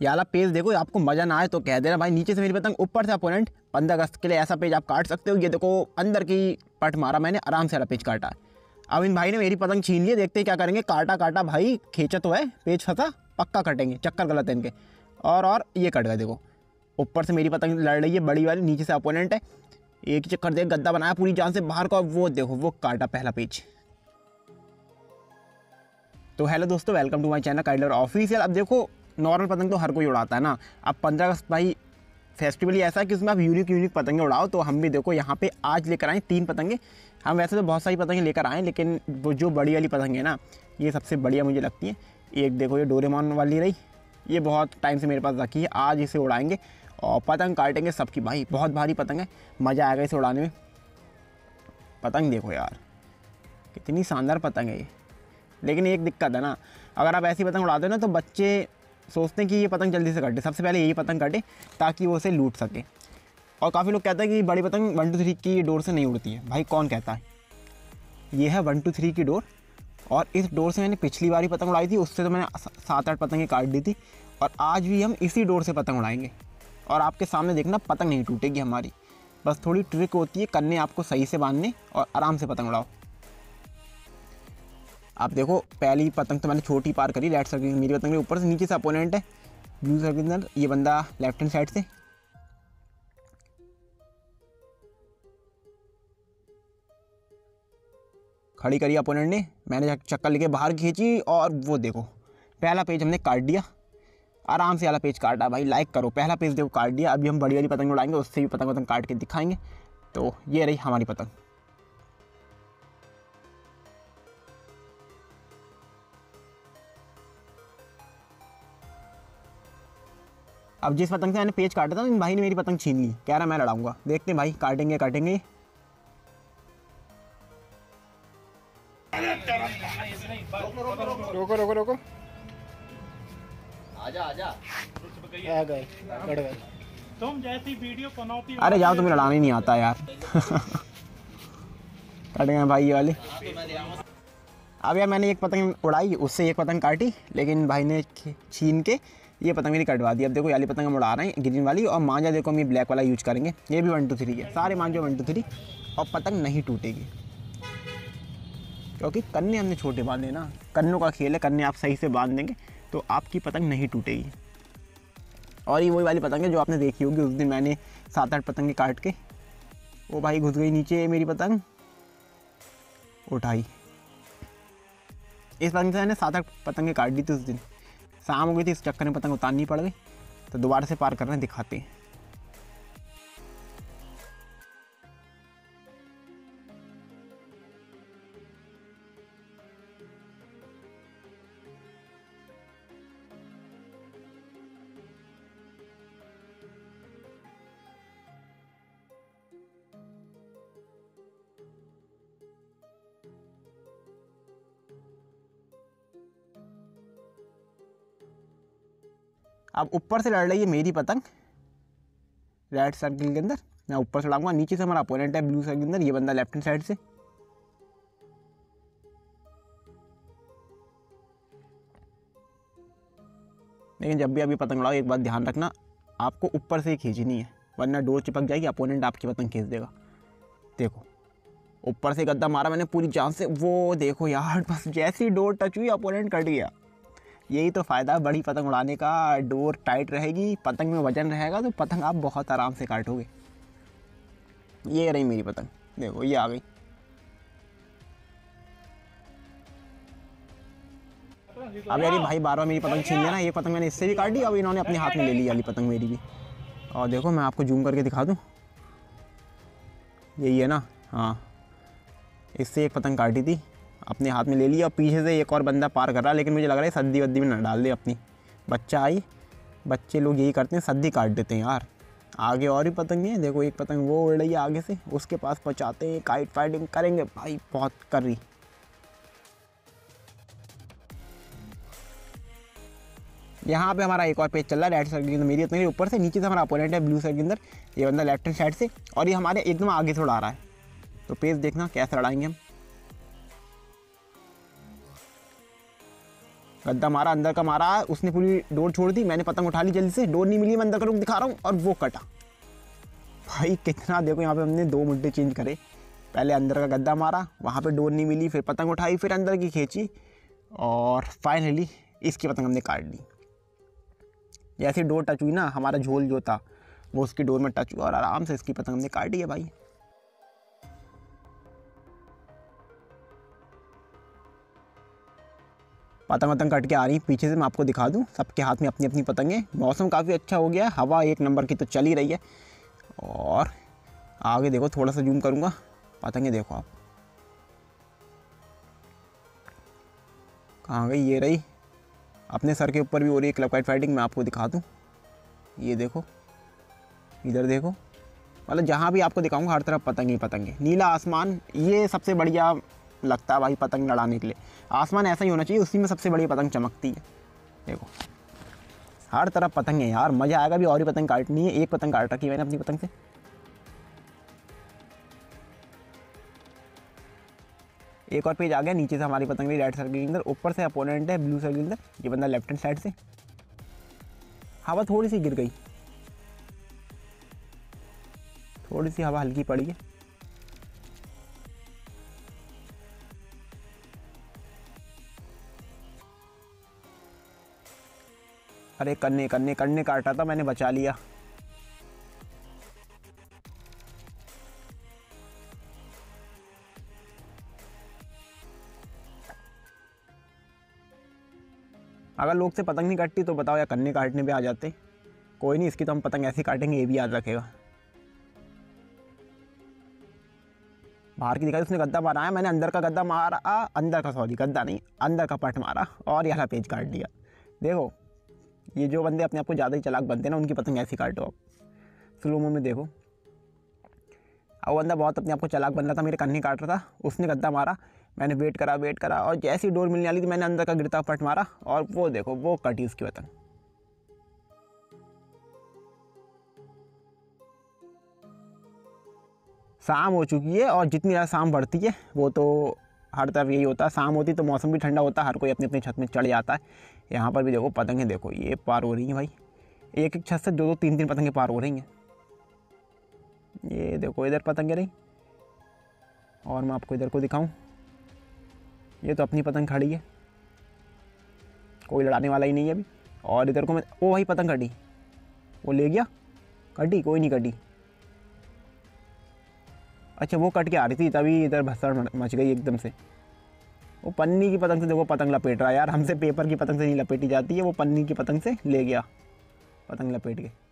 ये वाला पेज देखो, आपको मज़ा ना आए तो कह देना भाई, नीचे से मेरी पतंग, ऊपर से अपोनेंट पंद्रह अगस्त के लिए ऐसा पेज आप काट सकते हो। ये देखो, अंदर की पट मारा मैंने, आराम से वाला पेज काटा। अब इन भाई ने मेरी पतंग छीन ली देखते हैं क्या करेंगे। काटा काटा, भाई, खींचा तो है पेज फंसा, पक्का कटेंगे, चक्कर गलत है इनके। और और, ये कट गए, देखो। ऊपर से मेरी पतंग लड़ रही है, बड़ी वाली, नीचे से अपोनेंट है। एक चक्कर देख, गद्दा बनाया पूरी जान से बाहर का वो देखो, वो काटा पहला पेज तो हेलो दोस्तों welcome to my channel Kaider official अब देखो नॉर्मल पतंग तो हर कोई उड़ाता है ना। अब पंद्रह अगस्त भाई फेस्टिवल ही ऐसा है कि उसमें आप यूनिक यूनिक पतंगे उड़ाओ तो हम भी देखो यहाँ पे आज लेकर आए तीन पतंगे। हम वैसे तो बहुत सारी पतंगे लेकर आए, लेकिन वो जो बड़ी वाली पतंग ना, ये सबसे बढ़िया मुझे लगती है। एक देखो, ये डोरेमॉन वाली रही। ये बहुत टाइम से मेरे पास रखी है, आज इसे उड़ाएँगे और पतंग काटेंगे सबकी। भाई, बहुत भारी पतंग है, मज़ा आएगा इसे उड़ाने में। पतंग देखो यार, कितनी शानदार पतंग है ये। लेकिन एक दिक्कत है ना, अगर आप ऐसी पतंग उड़ाते हो ना तो बच्चे सोचते हैं कि ये पतंग जल्दी से कटे। सबसे पहले यही पतंग काटे ताकि वो उसे लूट सके। और काफ़ी लोग कहते हैं कि बड़ी पतंग वन, टू, थ्री की डोर से नहीं उड़ती है। भाई कौन कहता है? ये है वन, टू, थ्री की डोर। और इस डोर से मैंने पिछली बारी पतंग उड़ाई थी, उससे तो मैंने सात, आठ पतंगें काट दी थी। और आज भी हम इसी डोर से पतंग उड़ाएँगे। और आपके सामने देखना, पतंग नहीं टूटेगी हमारी। बस थोड़ी ट्रिक होती है कन्ने आपको सही से बांधने और आराम से पतंग उड़ाओ। आप देखो, पहली पतंग तो मैंने छोटी पार करी राइट सर्किल मेरी पतंग ऊपर से नीचे से अपोनेंट है। ब्लू सर्किल ये बंदा लेफ़्ट हैंड साइड से। खड़ी करी अपोनेंट ने। मैंने चक्कर लेके बाहर खींची और वो देखो, पहला पेज हमने काट दिया। आराम से वाला पेज काटा भाई लाइक करो। पहला पेज देखो काट दिया। अभी हम बड़ी वाली पतंग उड़ाएँगे, उससे भी पतंग पतंग काट के दिखाएँगे। तो ये रही हमारी पतंग। अब जिस पतंग से मैंने पेज काटा था इन भाई ने मेरी पतंग छीन ली। कह रहा मैं लड़ाऊँगा। देखते हैं भाई काटेंगे काटेंगे? रोको रोको रोको। आजा आजा। आ गए बढ़ गए। तुम जैसी वीडियो बनाती अरे जाओ तुम्हें लड़ाना ही नहीं आता यार। कट गए भाई ये वाले। अब यार मैंने एक पतंग उड़ाई उससे एक पतंग काटी लेकिन भाई ने छीन के ये पतंग मेरी कटवा दी। अब देखो वाली पतंग हम उड़ा रहे हैं ग्रीन वाली, और मांझा देखो हम ये ब्लैक वाला यूज़ करेंगे। ये भी वन टू थ्री है। सारे मांझे वन टू थ्री और पतंग नहीं टूटेगी। क्योंकि कन्ने हमने छोटे बांधे ना। कन्नों का खेल है, कन्ने आप सही से बाँध देंगे तो आपकी पतंग नहीं टूटेगी। और ये वही वाली पतंग है जो आपने देखी होगी, उस दिन मैंने सात आठ पतंगे काट के, वो भाई घुस गई नीचे मेरी पतंग, उठाई। इस पतंग से मैंने सात आठ पतंगे काट दी थी उस दिन। शाम हो गई थी, इस चक्कर में पतंग उतारनी पड़ गई। तो दोबारा से पार करना दिखाते हैं। अब ऊपर से लड़ रही है मेरी पतंग। राइट सर्किल के अंदर। मैं ऊपर से लड़ाऊँगा नीचे से हमारा अपोनेंट है ब्लू सर्किल के अंदर, ये बंदा लेफ़्ट हैंड साइड से। लेकिन जब भी अभी पतंग उड़ाओ, एक बात ध्यान रखना, आपको ऊपर से ही खींचनी है, वरना डोर चिपक जाएगी अपोनेंट आपकी पतंग खींच देगा। देखो, ऊपर से गद्दा मारा मैंने पूरी जान से, वो देखो यार, बस जैसी डोर टच हुई अपोनेंट कट गया। यही तो फ़ायदा बड़ी पतंग उड़ाने का, डोर टाइट रहेगी, पतंग में वज़न रहेगा तो पतंग आप बहुत आराम से काटोगे। ये रही मेरी पतंग, देखो, ये आ गई। अब यार भाई बार बार मेरी पतंग छीन लिया ना, ये पतंग मैंने इससे भी काट दी, अब इन्होंने अपने हाथ में ले ली वाली पतंग मेरी भी। और देखो, मैं आपको जूम करके दिखा दूँ। यही है ना हाँ इससे एक पतंग काटी थी। अपने हाथ में ले लिया और पीछे से एक और बंदा पार कर रहा है, लेकिन मुझे लग रहा है सद्दी वद्दी में न डाल दे अपनी। बच्चा आई, बच्चे लोग यही करते हैं, सद्दी काट देते हैं यार। आगे और भी पतंग है, देखो एक पतंग वो उड़ रही है आगे से, उसके पास पहुँचाते हैं काइट फाइटिंग करेंगे। भाई, बहुत कर। रही यहाँ पे हमारा एक और पेज चल रहा है राइट साइड के अंदर। मेरी मेरे ऊपर से, नीचे से हमारा अपोनेंट है ब्लू साइड के अंदर। ये बंदा लेफ़्ट हैंड साइड से, और ये हमारे एकदम आगे से उड़ा रहा है। तो पेज देखना कैसे लड़ाएँगे हम। गद्दा मारा, अंदर का मारा, उसने पूरी डोर छोड़ दी, मैंने पतंग उठा ली जल्दी से, डोर नहीं मिली, मैं अंदर का रुख दिखा रहा हूँ, और वो कटा। भाई, कितना, देखो यहाँ पे हमने दो मुद्दे चेंज करे। पहले अंदर का गद्दा मारा, वहाँ पे डोर नहीं मिली, फिर पतंग उठाई, फिर अंदर की खींची, और फाइनली इसकी पतंग हमने काट ली। जैसे डोर टच हुई ना, हमारा झोल जो था, वो उसकी डोर में टच हुआ, और आराम से इसकी पतंग हमने काट दी है भाई। पतंग वतंग कट के आ रही पीछे से मैं आपको दिखा दूँ, सबके हाथ में अपनी अपनी पतंगें। मौसम काफ़ी अच्छा हो गया हवा एक नंबर की तो चल ही रही है। और आगे देखो थोड़ा सा जूम करूँगा। पतंगे देखो आप। कहाँ गई? ये रही। अपने सर के ऊपर भी हो रही है क्लब काइट फाइटिंग, मैं आपको दिखा दूँ। ये देखो। इधर देखो। मतलब जहाँ भी आपको दिखाऊँगा, हर तरफ़ पतंग ही पतंग। नीला आसमान, ये सबसे बढ़िया लगता है भाई पतंग लड़ाने के लिए। आसमान ऐसा ही होना चाहिए, उसी में सबसे बड़ी पतंग चमकती है। देखो, हर तरफ़ पतंग है यार, मज़ा आएगा भी और ही पतंग काटनी है, एक पतंग काट रखी मैंने अपनी पतंग से। एक और पेज आ गया, नीचे से हमारी पतंग रही राइट सर्कल के अंदर, ऊपर से अपोनेंट है ब्लू सर्कल के अंदर, ये बंदा लेफ़्ट हैंड साइड से। हवा थोड़ी सी गिर गई। थोड़ी सी हवा हल्की पड़ी है। अरे कन्ने कन्ने कन्ने काटा था मैंने, बचा लिया। अगर लोग से पतंग नहीं काटती तो बताओ या कन्ने काटने पे आ जाते। कोई नहीं, इसकी तो हम पतंग ऐसे काटेंगे, ये भी याद रखेगा। बाहर की दिखाई उसने गद्दा मारा है, मैंने अंदर का गद्दा मारा, अंदर का सॉरी गद्दा नहीं, अंदर का पट मारा और यहाँ पेज काट दिया। देखो ये जो बंदे अपने आप को ज़्यादा ही चलाक बनते हैं ना, उनकी पतंग ऐसी काटो आप। स्लोमो में देखो। अब बंदा बहुत अपने आप को चलाक बन रहा था, मेरे कन्नी काट रहा था। उसने गद्दा मारा, मैंने वेट करा वेट करा, और जैसी डोर मिलने वाली थी, मैंने अंदर का गिरता पट मारा, और वो देखो, वो कटी उसकी पतंग शाम हो चुकी है, और जितनी ज़्यादा शाम बढ़ती है, वो तो हर तरफ़ यही होता है। शाम होती तो मौसम भी ठंडा होता है हर कोई अपनी अपनी छत में चढ़ जाता है। यहाँ पर भी देखो पतंगें, देखो ये पार हो रही हैं भाई। एक एक छत से दो दो तीन तीन पतंगें पार हो रही हैं। ये देखो, इधर पतंगे रही। और मैं आपको इधर को दिखाऊँ। ये तो अपनी पतंग खड़ी है। कोई लड़ाने वाला ही नहीं है अभी। और इधर को मैं, ओ भाई पतंग कटी। वो ले गया? कटी? कोई नहीं कटी। अच्छा वो कट के आ रही थी तभी इधर भसड़ मच गई एकदम से। वो पन्नी की पतंग से देखो, पतंग लपेट रहा है यार। हमसे पेपर की पतंग से नहीं लपेटी जाती है, वो पन्नी की पतंग से ले गया। पतंग लपेट के।